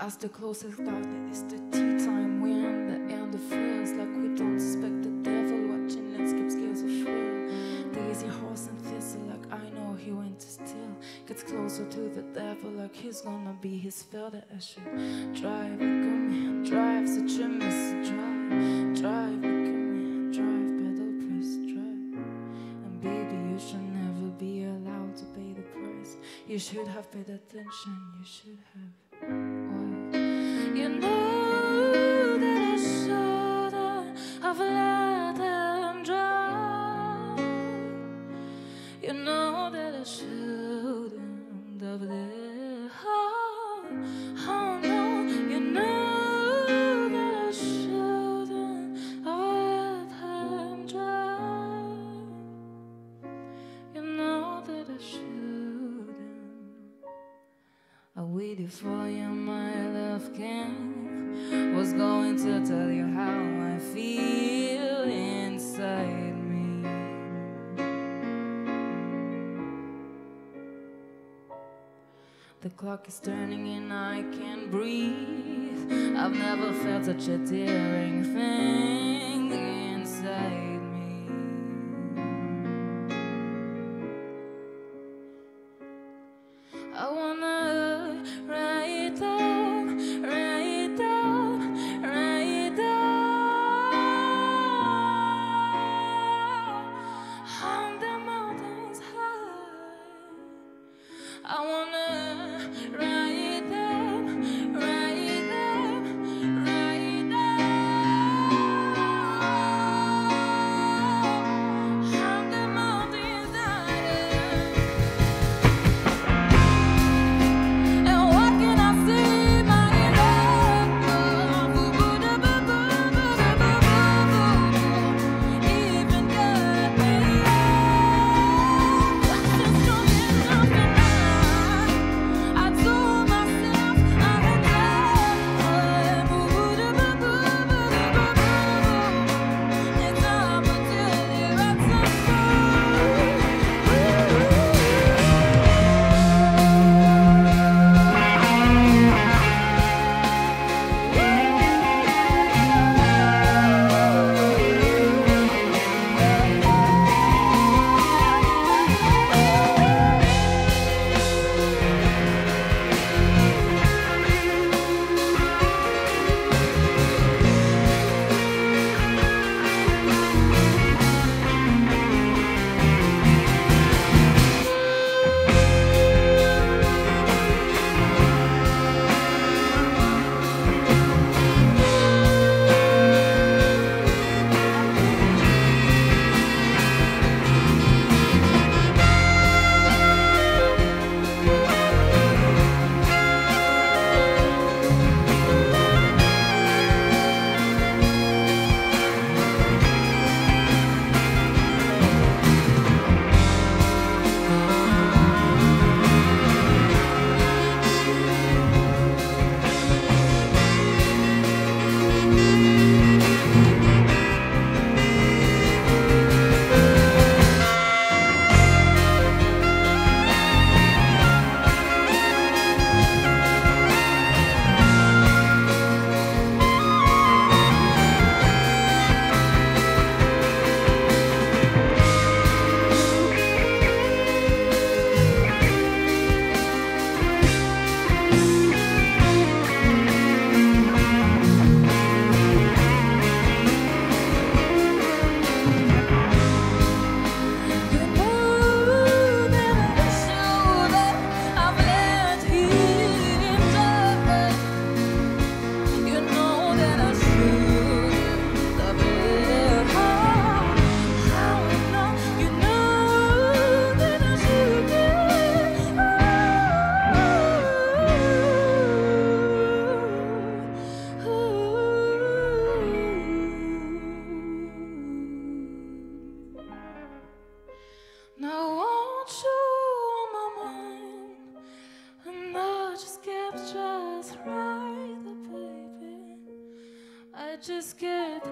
As the closest it is the tea time when the end feels like we don't suspect the devil watching landscape scales of thrill. Daisy horse and thistle, like I know he went to steal. Gets closer to the devil, like he's gonna be his fill I should drive. Look at me, drive, such a mess, drive, drive, look at me, drive, pedal press, drive. And baby, you should never be allowed to pay the price. You should have paid attention, you should have. Waited for you, my love king. Was going to tell you how I feel inside me. The clock is turning and I can't breathe. I've never felt such a tearing thing inside I wanna just get